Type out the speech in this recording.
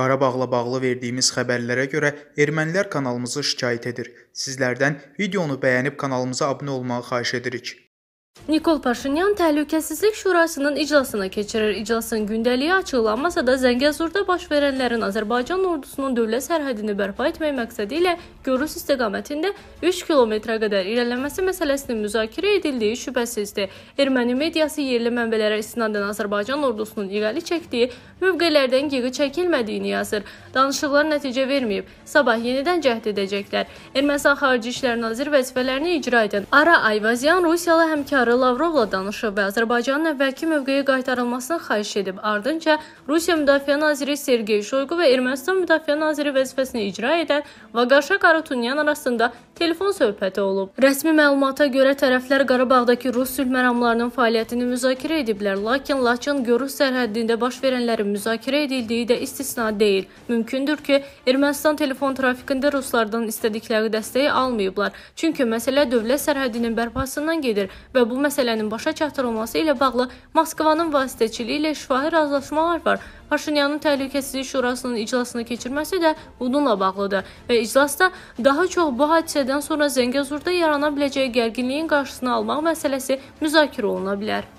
Qarabağla bağlı verdiyimiz xəbərlərə görə ermənilər kanalımızı şikayət edir. Sizlərdən videonu bəyənib kanalımıza abunə olmağı xahiş edirik. Nikol Paşinyan Təhlükəsizlik Şurasının iclasına keçirir. İclasın gündəliyi açıqlanmasa da Zəngəzurda baş verənlərin Azərbaycan ordusunun dövlət sərhədini bərpa etmək məqsədi ilə Görüs istiqamətində 3 kilometrə qədər irəliləməsi məsələsinin müzakirə edildiyi şübhəsizdir. Erməni mediası yerli mənbələrə istinadən Azərbaycan ordusunun irəli çəkdiyi mövqelərdən geri çəkilmədiyini yazır. Danışıqlar nəticə verməyib. Sabah yenidən cəhd edəcəklər. Ermənistan Xarici İşlər Naziri vəzifələrini icra edən Ara Ayvazyan Rusiyalı həmkarı Qarı Lavrovla danışıb və Azərbaycanın əvvəlki mövqeyə qaytarılmasını xahiş edib. Ardınca Rusiya Müdafiə naziri Sergey Shoygu və Ermənistan Müdafiə naziri vəzifəsini icra edən Vaqaşa Qarutunyan arasında telefon söhbəti olub. Rəsmi məlumata görə tərəflər Qarabağdakı Rus sülh məramlarının fəaliyyətini müzakirə ediblər, lakin Laçın Görüş sərhədində baş verənlərin müzakirə edildiyi də istisna deyil. Mümkündür ki, Ermənistan telefon trafikində ruslardan istədikləri dəstəyi almayıblar. Çünki məsələ dövlət sərhədinin bərpasından gedir və bu məsələnin başa çatdırılması ilə bağlı Moskvanın vasitəçiliyi ilə şifahi razılaşmalar var. Paşinyanın Təhlükəsizlik Şurasının iclasını keçirməsi də bununla bağlıdır və iclasda daha çox bu hadisədən sonra Zəngəzurda yarana biləcək gərginliyin qarşısını almaq məsələsi müzakirə oluna bilər.